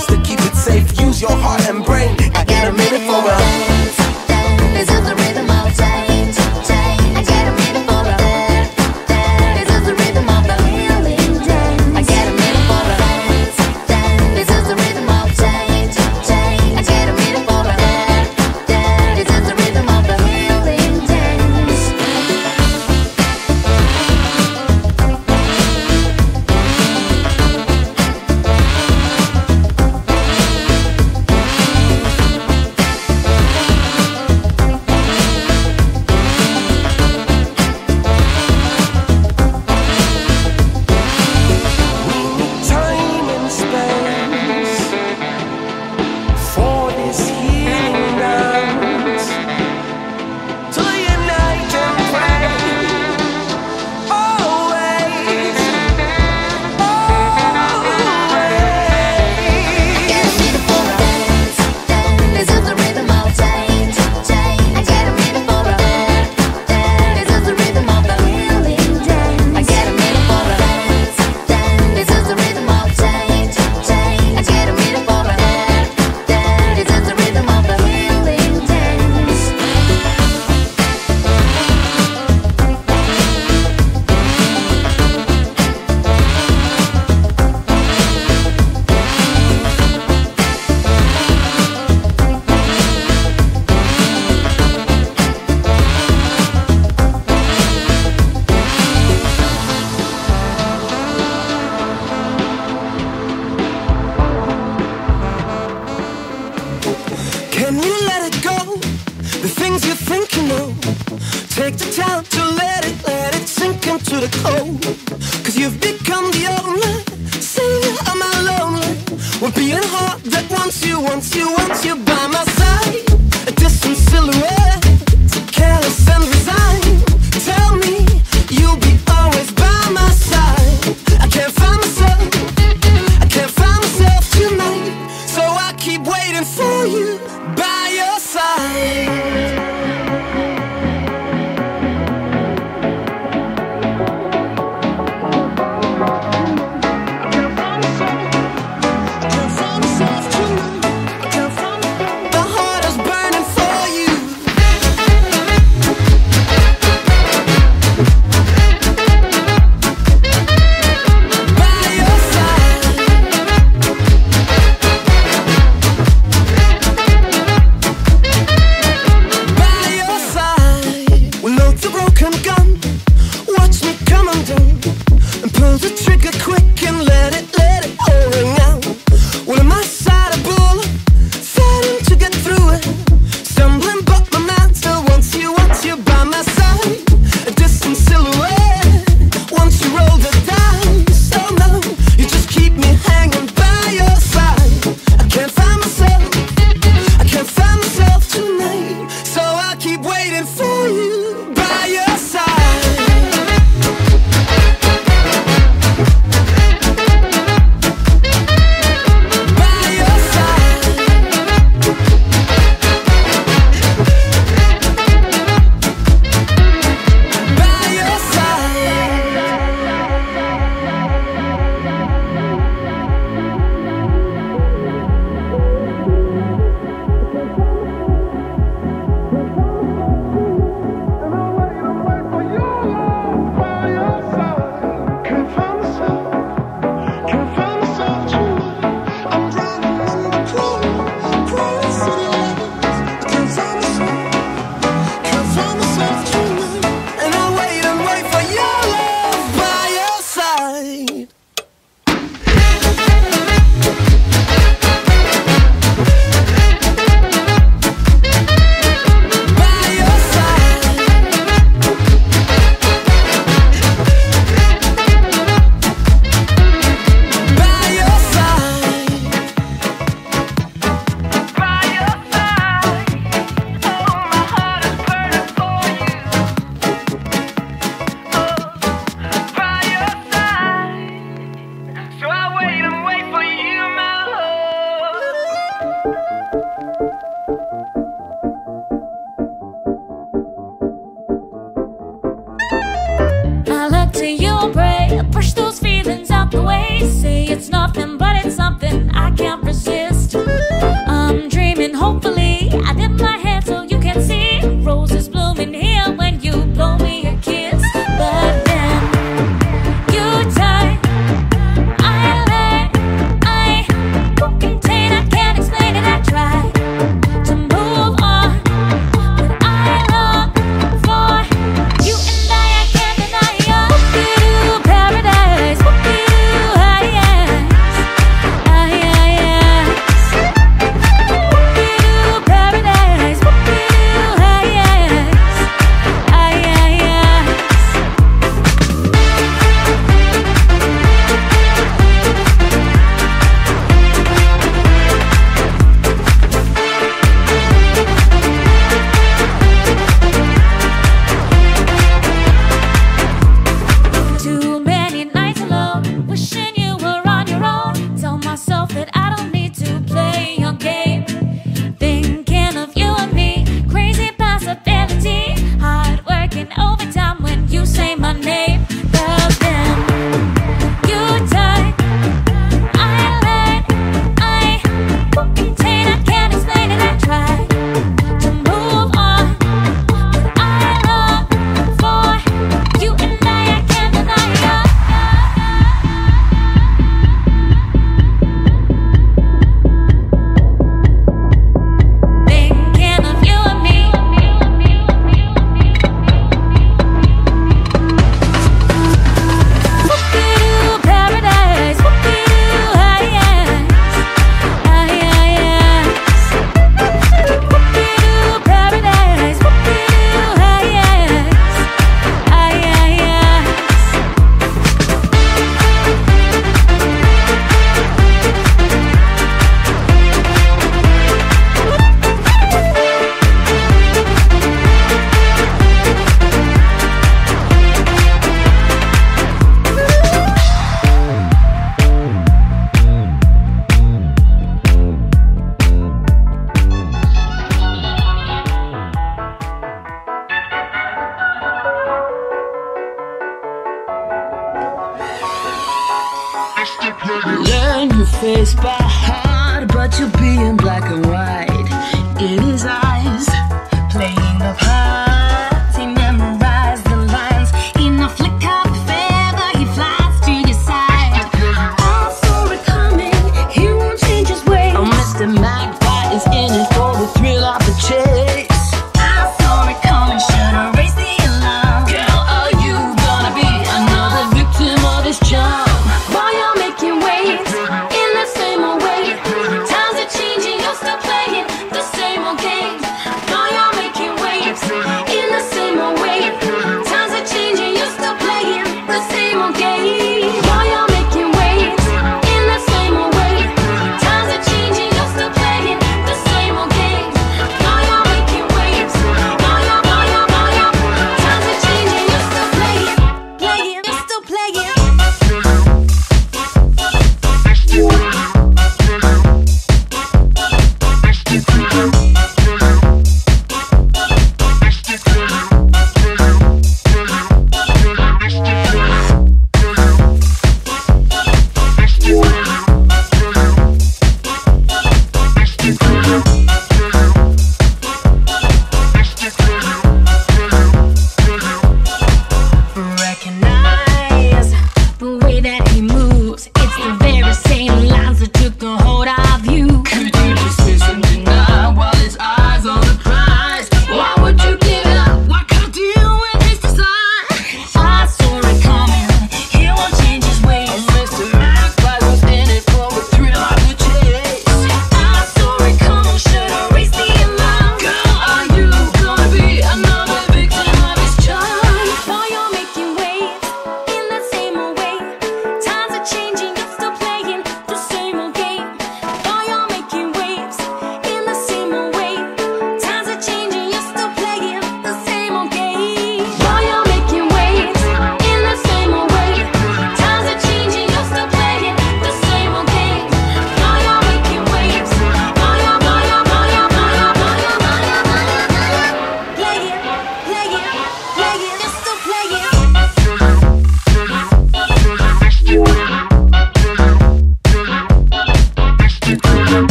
best to keep it safe. Use your heart and brain. and free.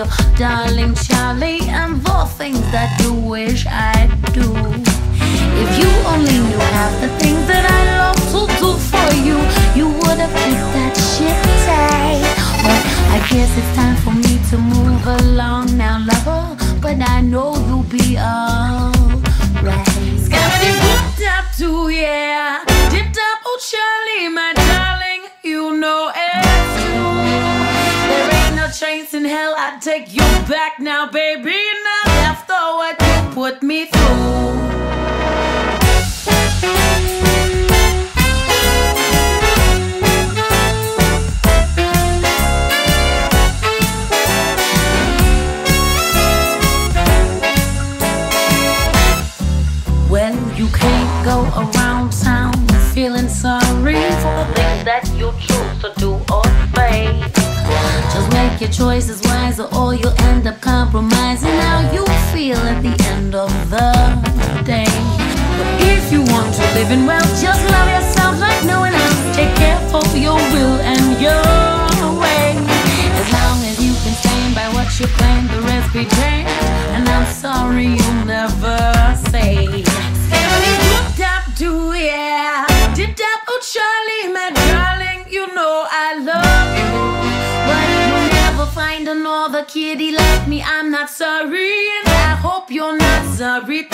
your darling Charlie and for things that you wish I'd do. If you only knew half the things that I love to do for you, you would have kept that shit tight. But I guess it's time for me to move along now, lover. But I know you'll be alright. Scamping dipped up too, yeah. Dipped up, oh Charlie, my darling, you know saints in hell, I'd take you back now, baby. Not after what you put me through. Well, you can't go around town feeling sorry for the things that you Make your choices wiser, or you'll end up compromising how you feel at the end of the day. But if you want to live in well, just love yourself like no one else. Take care of your will and your way. As long as you can stand by what you claim, the rest be betray. And I'm sorry you'll never say. Looked up to yeah. Did Charlie, my darling, you know I love another kitty like me. I'm not sorry, and I hope you're not sorry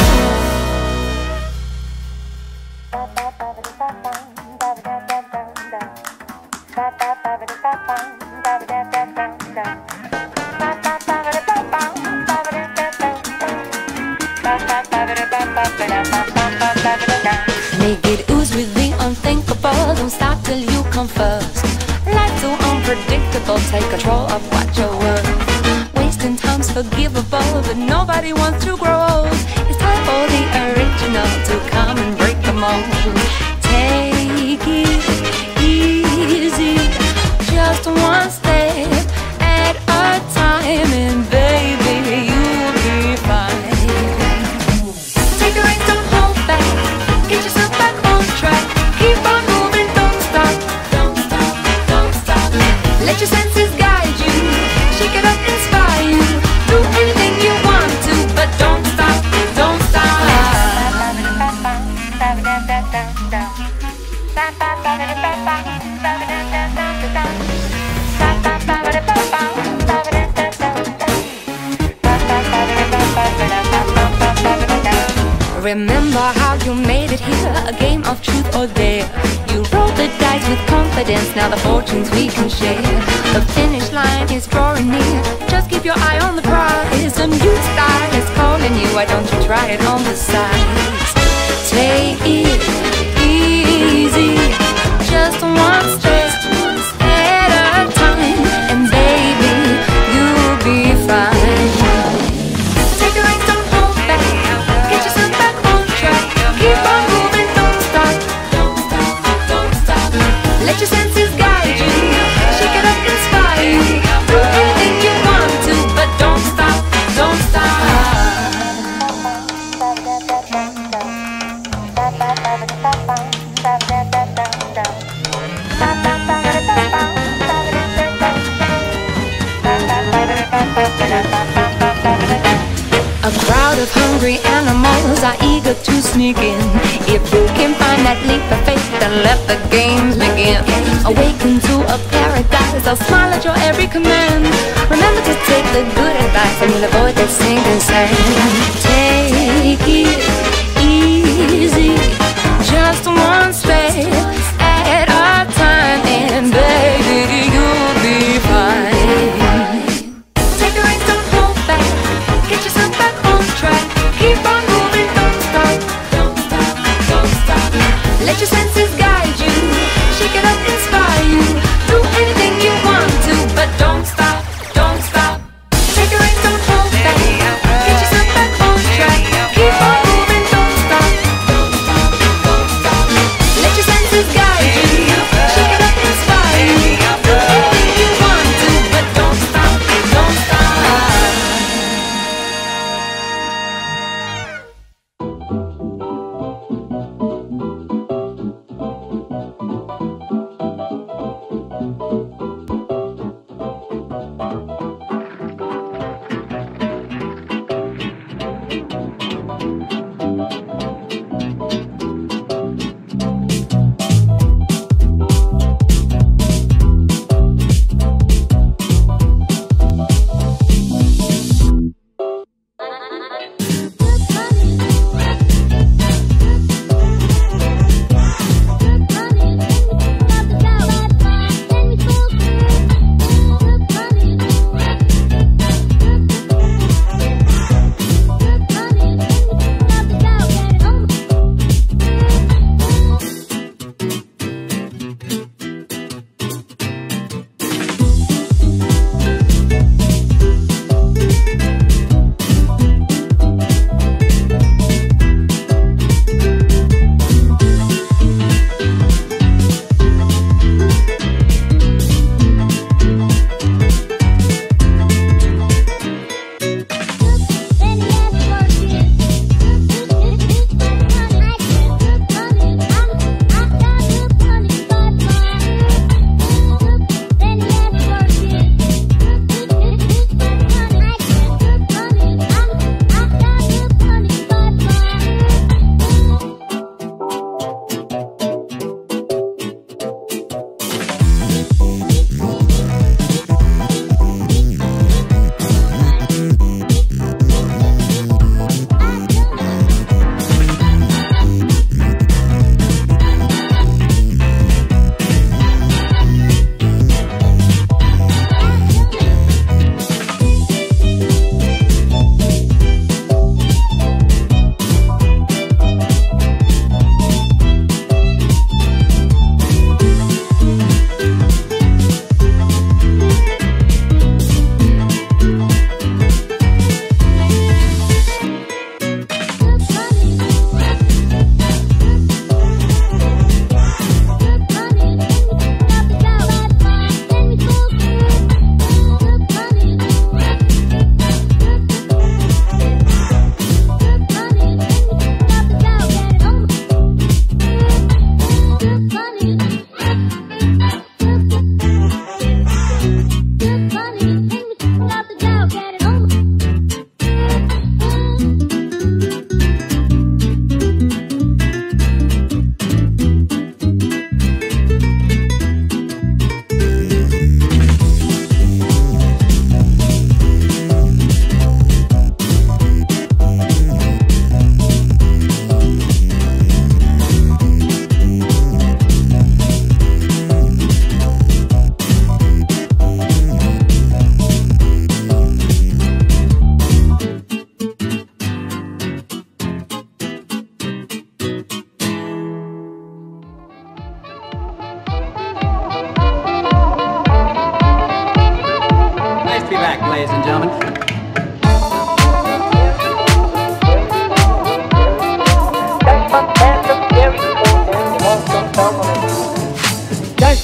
Make it ooze with the unthinkable. Don't stop till you come first. Unpredictable. Take control of what you're worth. Wasting time's forgivable, but nobody wants to grow old. Remember how you made it here, a game of truth or dare. You rolled the dice with confidence, now the fortunes we can share. The finish line is drawing near, just keep your eye on the prize. A new style is calling you, why don't you try it on the side Take it easy, just one step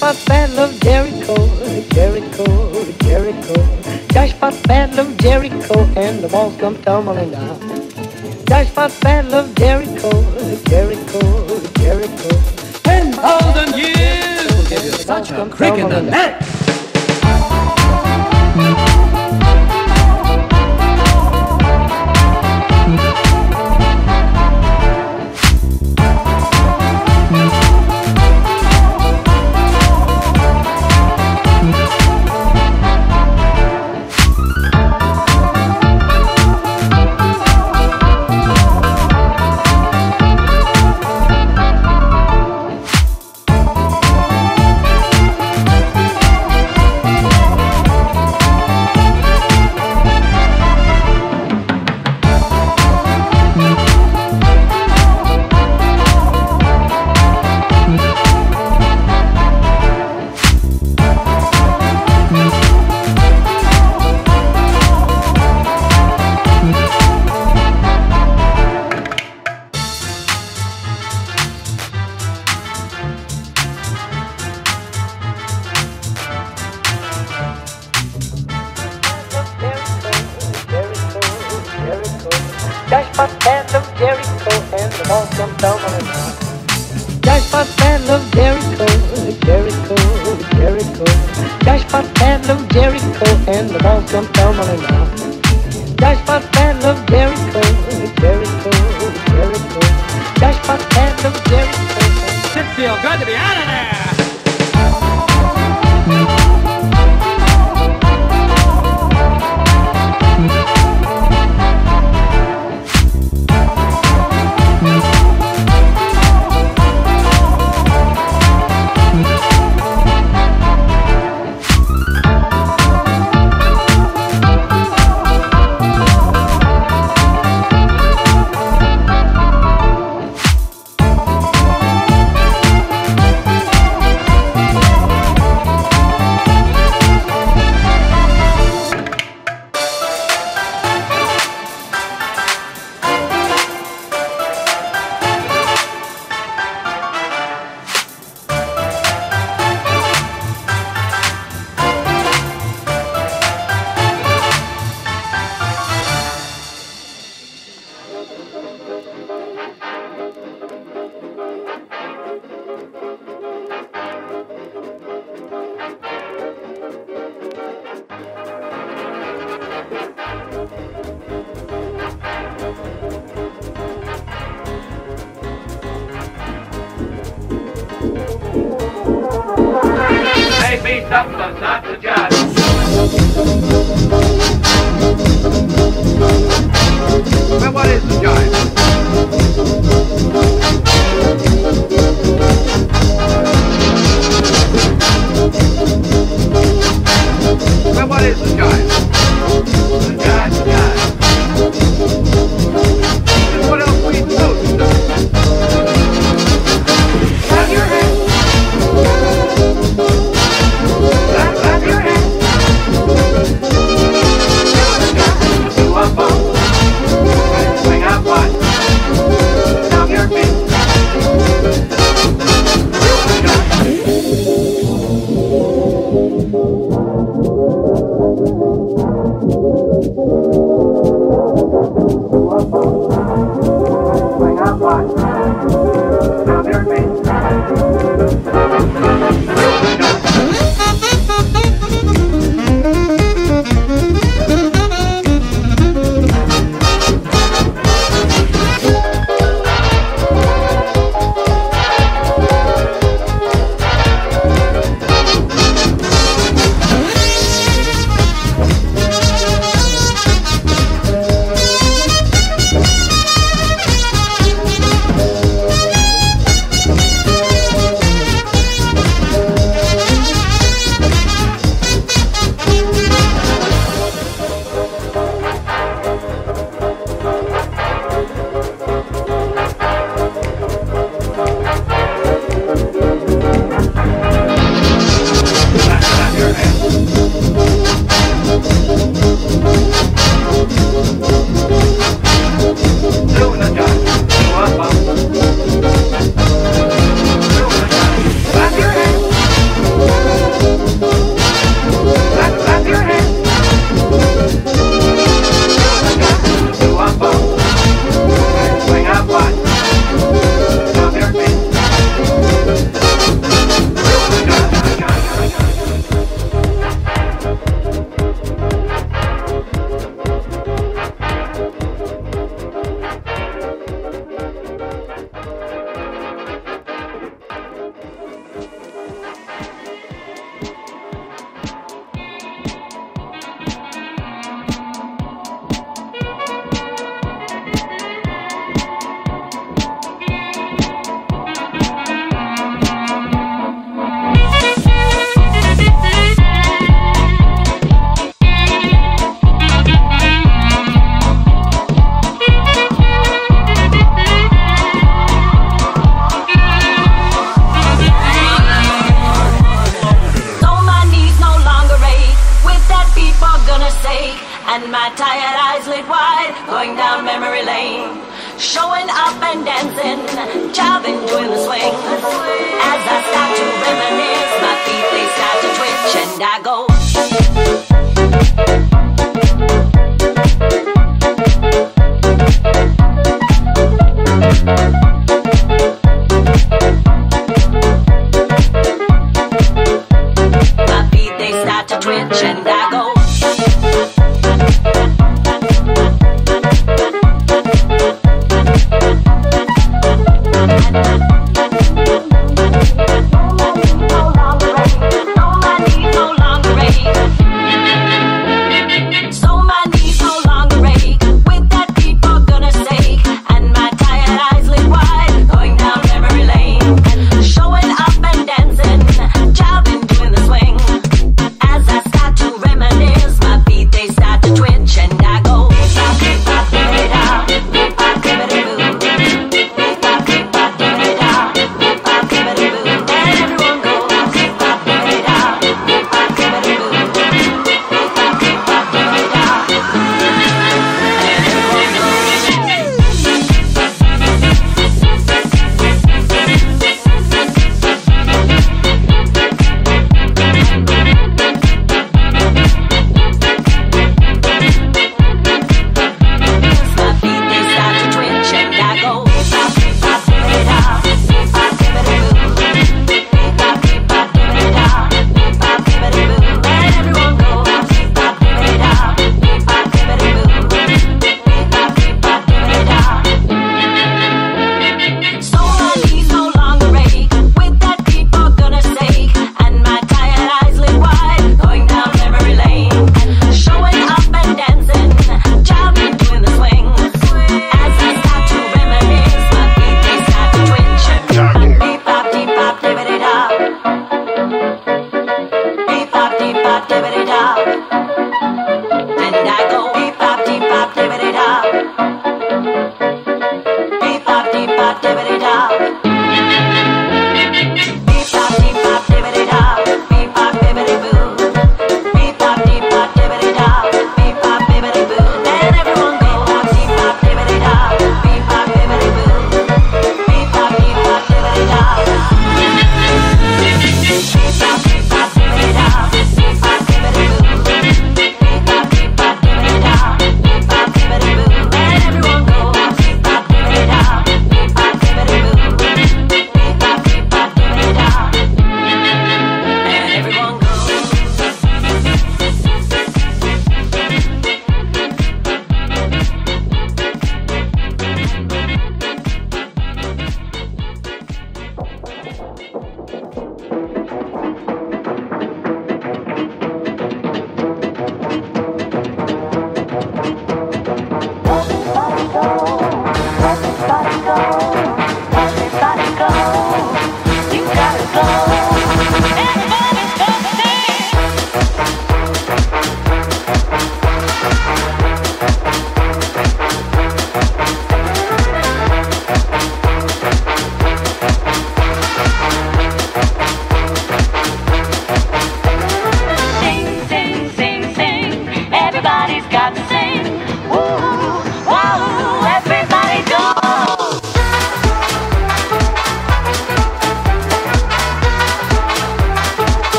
for battle of Jericho, Jericho, Jericho. Josh fought battle of Jericho, and the walls come tumbling down. Josh fought battle of Jericho, Jericho, Jericho. Ten thousand years will give you such a crick in the neck. das patetas, eu sei. Você se jogou, Adriana, né?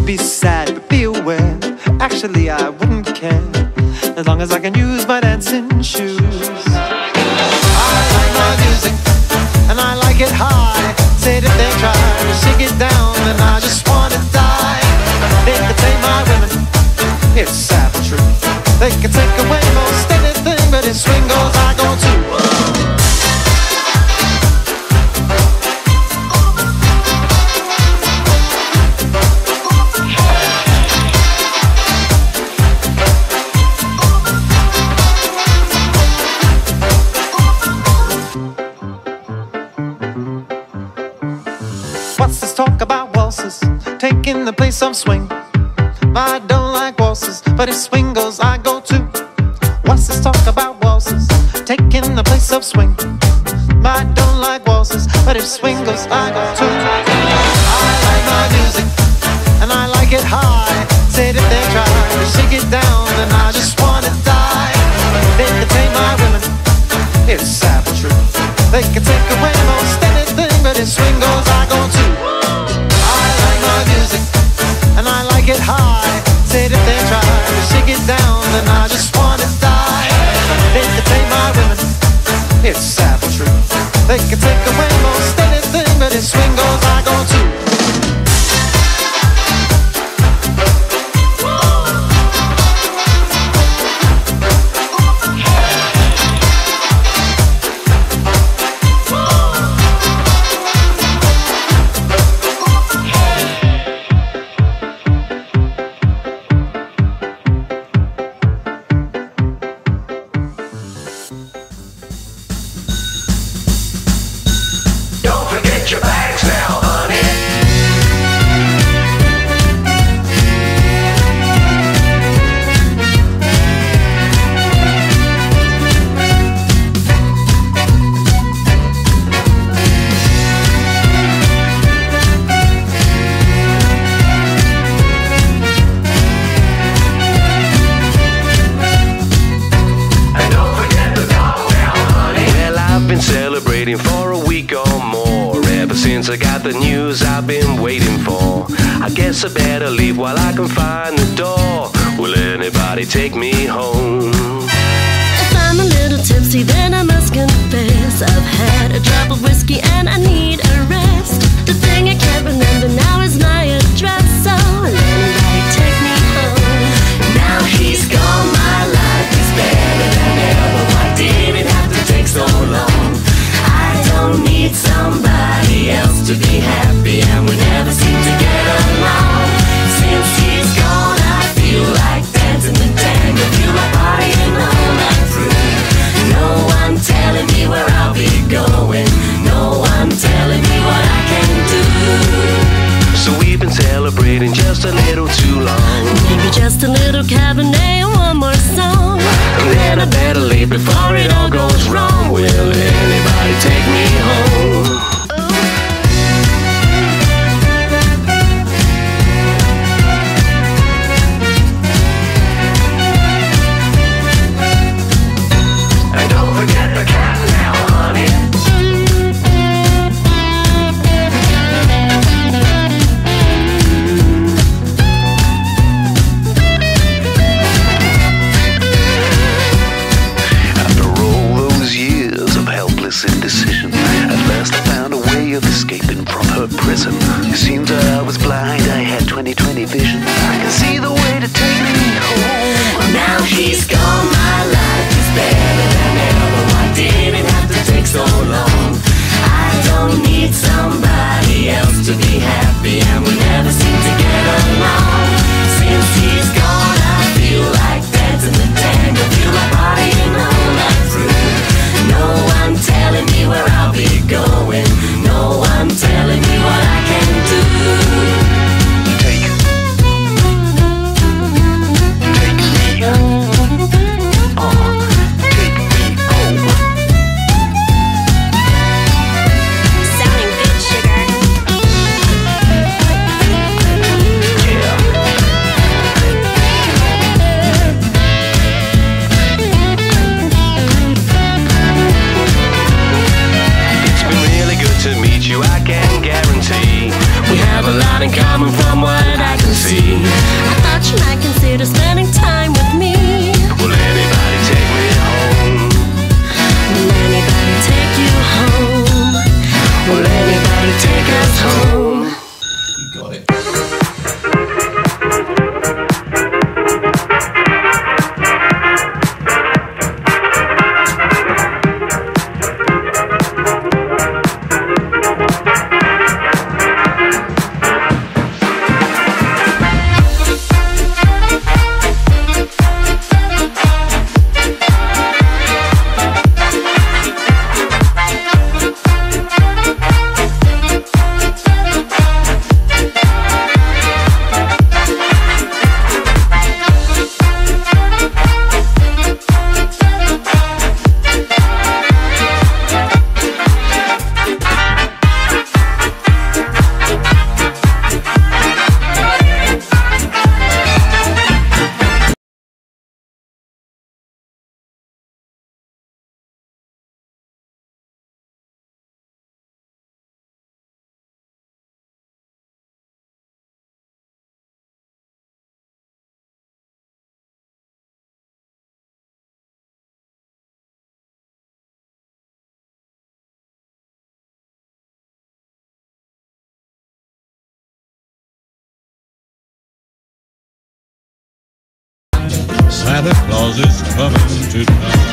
would be sad, but be aware. Actually, I wouldn't care as long as I can use my dancing shoes. I like my music, and I like it high. Say that they try to shake it down, then I just wanna die. They can take my women, it's sad but true. They can take away most anything, but in swing goes I go too. swing swingers I go to. What's this talk about waltzes? Taking the place of swing. I don't like waltzes, but if swing goes, I go too. I like my music, and I like it high. Said if they try to shake it down, then I just wanna die. They can take my women, it's savagery. They can take away most anything, but if swing goes, I go too. I like my music, and I like it high shake it down and I just wanna die. They can Entertain my women, it's sad but true. They can take away most anything, but it's swing many times. Santa Claus is coming to town.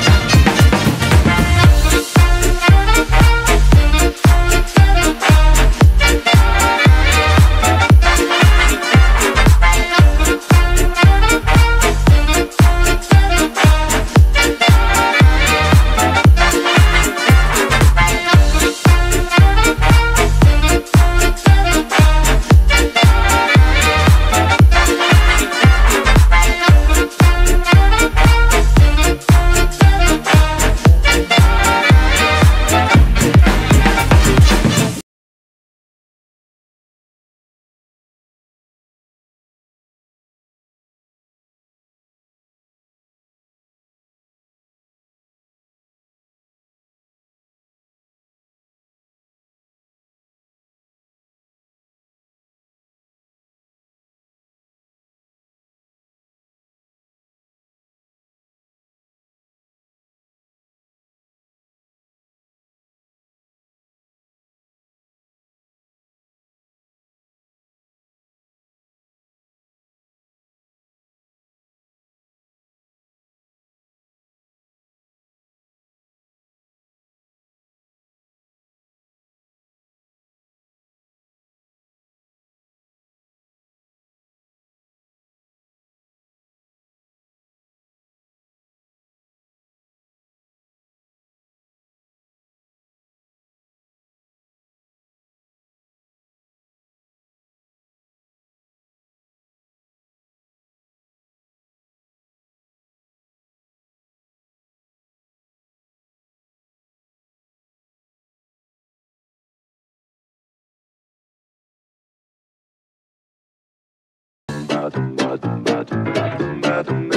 Madum, madum, madum, madum, madum, madum.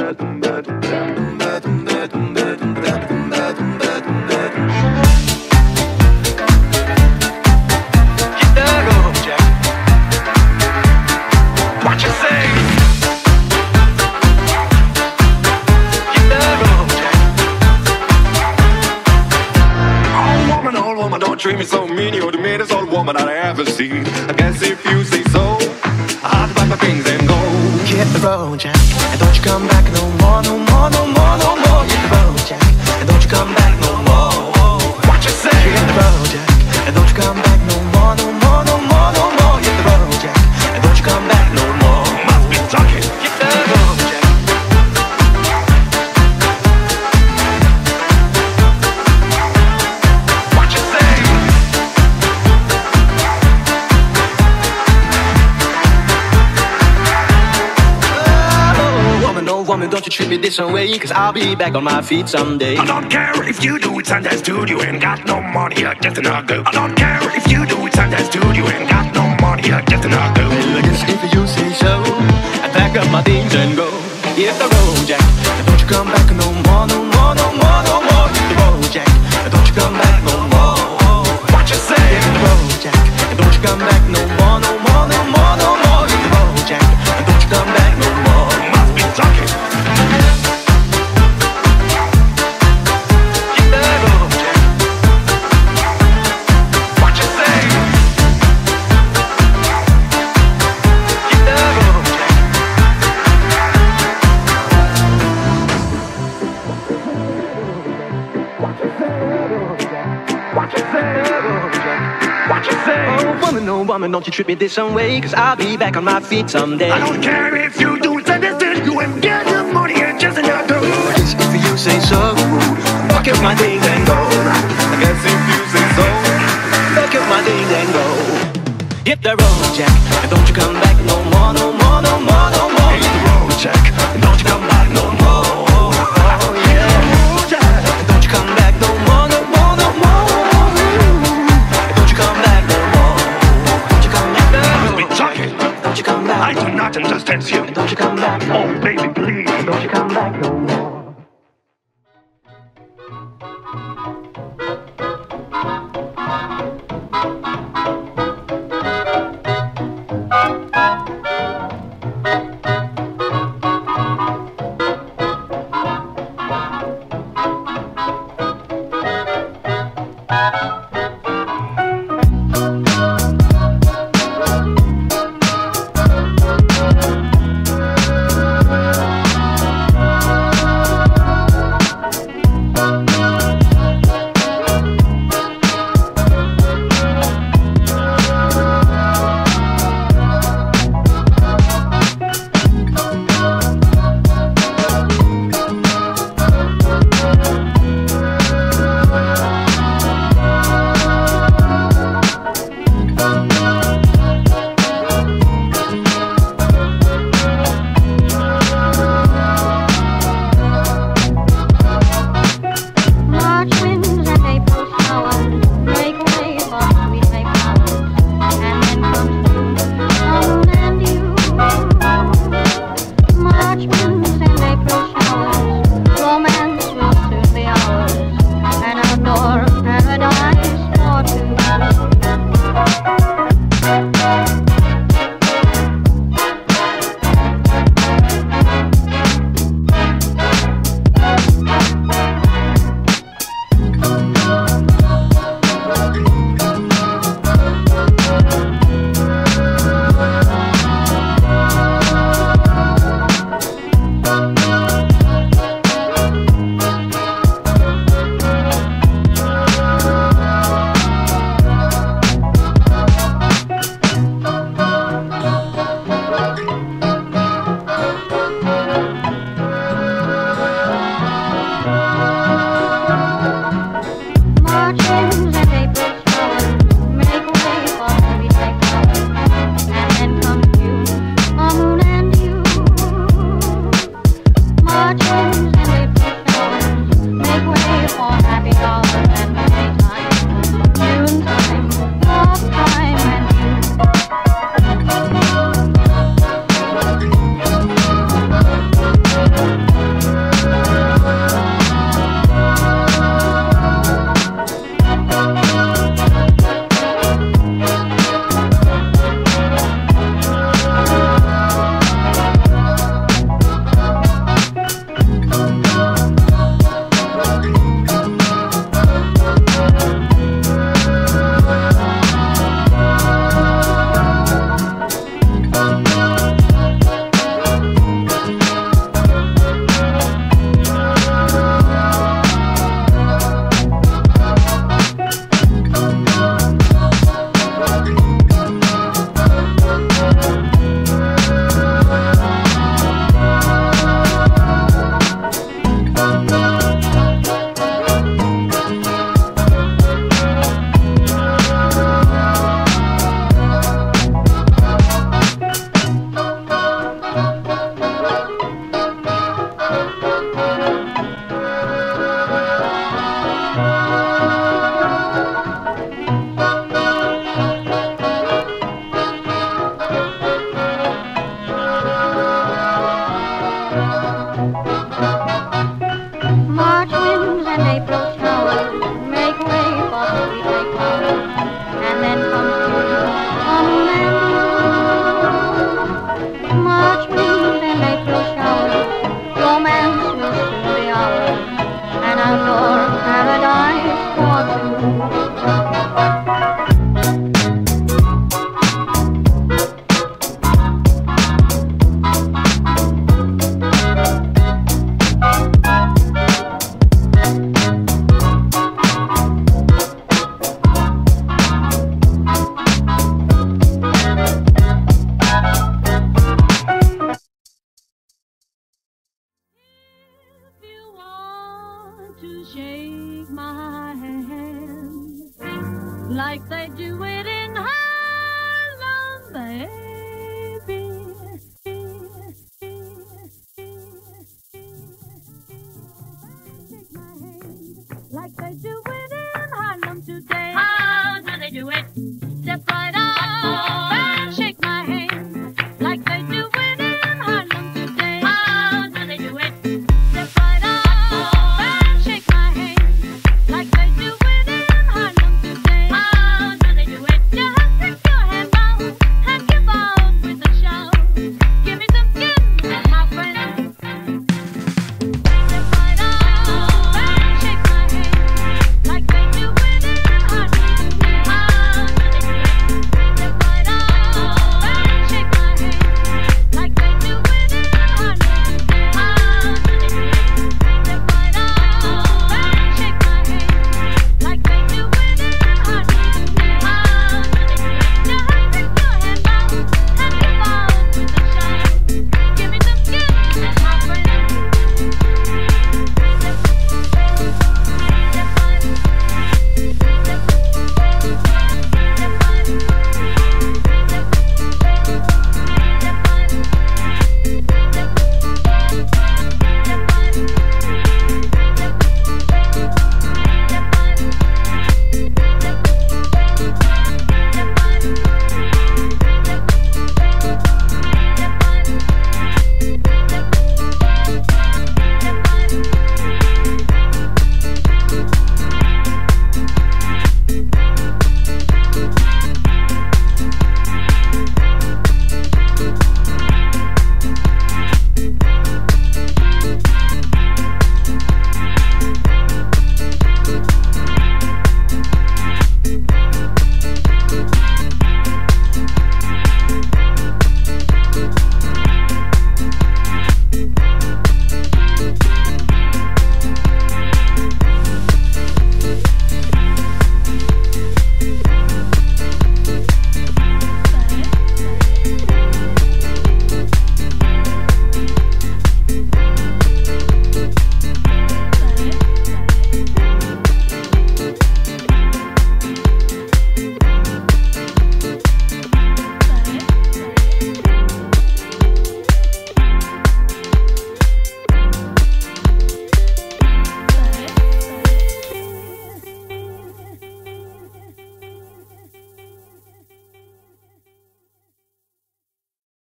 This way Cause I'll be back on my feet someday. I don't care if you do it Sundays dude, you ain't got no money, you're just another go. I don't care if you do it Sundays dude, you ain't got no money, you're just another go. Well, I guess if you say so I pack up my things and go. Hit the road, Jack. Don't you come back no more, no more, no more, no more. Hit the road, Jack. Don't you come back no more. What you say? Hit the road, Jack. Don't you come back no no more, don't you treat me this some way? Cause I'll be back on my feet someday. I don't care if you do it Sundays dude, you ain't got no money, you're just another. Guess if you say so. Fuck up my things and go. I guess if you say so. Fuck up my things and go. Hit the road, Jack. And don't you come back no more, no more, no more, no more. Hit the road, Jack